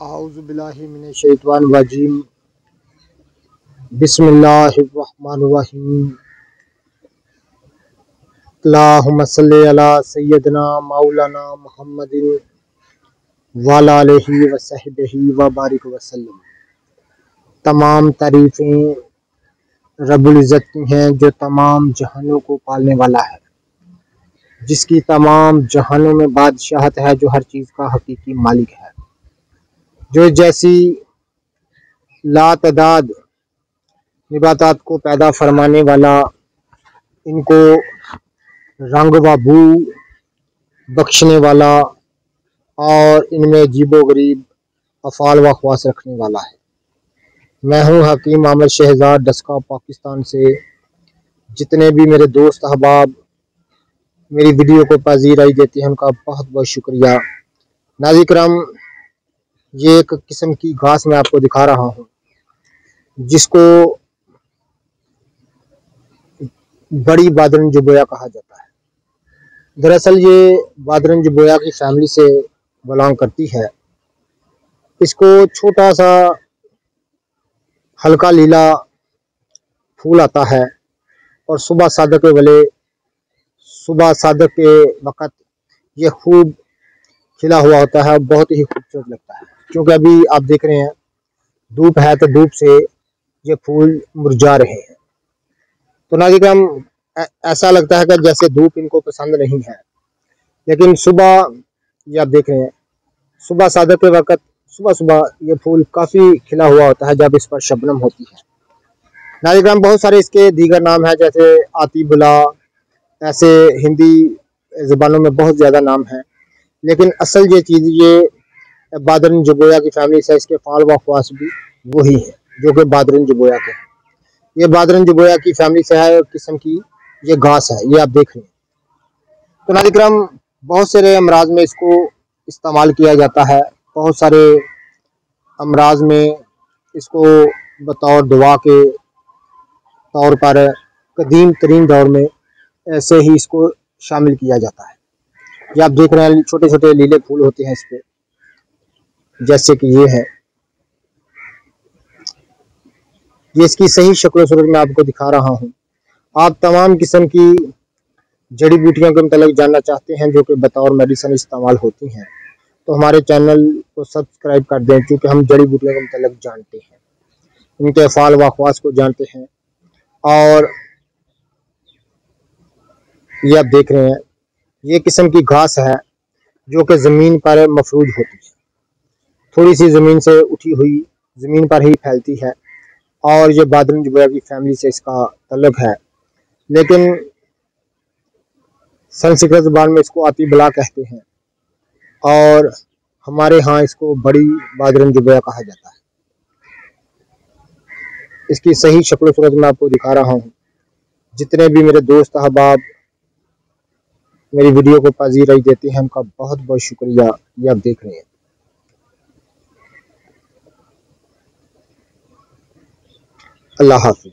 اعوذ باللہ من الشیطان الرجیم۔ بسم اللہ الرحمن الرحیم۔ اللہم صلی علی سیدنا مولانا محمد والا علیہ وصحبہ وبارک وسلم تمام تعریفیں رب العزت کی ہیں جو تمام جہانوں کو پالنے والا ہے۔ جس کی تمام جہانوں میں بادشاہت ہے جو ہر چیز کا حقیقی مالک ہے۔ جو جیسی لا تعداد نباتات کو پیدا فرمانے والا ان کو رنگ و بو بخشنے والا اور ان میں جیب و غریب افعال و خواص رکھنے والا ہے۔ میں ہوں حکیم احمد شہزاد ڈسکا پاکستان سے۔ جتنے بھی میرے دوست احباب میری ویڈیو کو پذیرائی دیتے ہیں، ان کا بہت بہت شکریہ۔ ناظر کرم یہ ایک قسم کی گھاس میں آپ کو دکھا رہا ہوں، جس کو بڑی بادرن جبویا کہا جاتا ہے۔ دراصل یہ بادرن جبویا کی فیملی سے بلانگ کرتی ہے۔ اس کو چھوٹا سا ہلکا لیلا پھول آتا ہے اور صبح صادق کے والے صبح صادق کے وقت یہ خوب کھلا ہوا ہوتا ہے بہت ہی خوبصورت لگتا ہے۔ کیونکہ ابھی آپ دیکھ رہے ہیں، دھوپ ہے تو دھوپ سے یہ پھول مرجا رہے ہیں۔ تو ناظرین ایسا لگتا ہے کہ جیسے دھوپ ان کو پسند نہیں ہے۔ لیکن صبح یہ آپ دیکھ رہے ہیں، صبح صادق کے وقت صبح صبح یہ پھول کافی کھلا ہوا ہوتا ہے جب اس پر شبنم ہوتی ہے۔ ناظرین بہت سارے اس کے دیگر نام ہیں، جیسے آتی بلا، ایسے ہندی زبانوں میں بہت زیادہ نام ہیں۔ لیکن اصل یہ چیز، یہ بادرن جبویا کی فیملی سے اس کے فال و خواص بھی وہی ہے، جو کہ بادرن جبویا کے۔ یہ بادرن جبویا کی فیملی سے ہے قسم کی یہ گھاس ہے، یہ آپ دیکھ رہے ہیں۔ تو ناظر کرم، بہت سارے امراض میں اس کو استعمال کیا جاتا ہے۔ بہت سارے امراض میں اس کو بطور دعا کے طور پر قدیم ترین دور میں ایسے ہی اس کو شامل کیا جاتا ہے۔ یہ آپ دیکھ رہے ہیں، چھوٹے چھوٹے لیلے پھول ہوتے ہیں اس پہ۔ جیسے کہ یہ ہے۔ یہ اس کی صحیح شکل و صورت میں آپ کو دکھا رہا ہوں۔ آپ تمام قسم کی جڑی بوٹیوں کے متعلق جاننا چاہتے ہیں جو کہ بطور میڈیسن استعمال ہوتی ہیں۔ تو ہمارے چینل کو سبسکرائب کر دیں کیونکہ ہم جڑی بوٹیوں کے متعلق جانتے ہیں۔ ان کے فال و خواص کو جانتے ہیں۔ اور یہ آپ دیکھ رہے ہیں۔ یہ قسم کی گھاس ہے جو کہ زمین پر مفروض ہوتی ہے۔ تھوڑی سی زمین سے اٹھی ہوئی زمین پر ہی پھیلتی ہے اور یہ بادرن جبیا کی فیملی سے اس کا تعلق ہے۔ لیکن سنسکرت زبان میں اس کو آتی بلا کہتے ہیں اور ہمارے ہاں اس کو بڑی بادرن جبیا کہا جاتا ہے۔ اس کی صحیح شکل و صورت میں آپ کو دکھا رہا ہوں۔ جتنے بھی میرے دوست احباب میری ویڈیو کو پذیرائی دیتے ہیں، ان کا بہت بہت شکریہ۔ یہ آپ دیکھ رہے ہیں۔ اللہ حافظ